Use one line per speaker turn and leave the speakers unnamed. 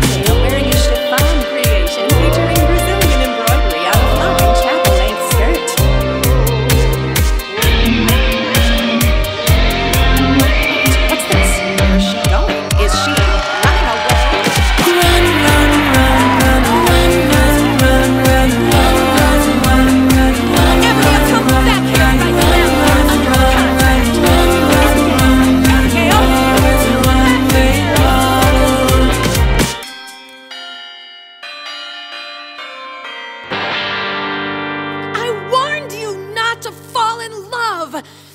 ponytail,
have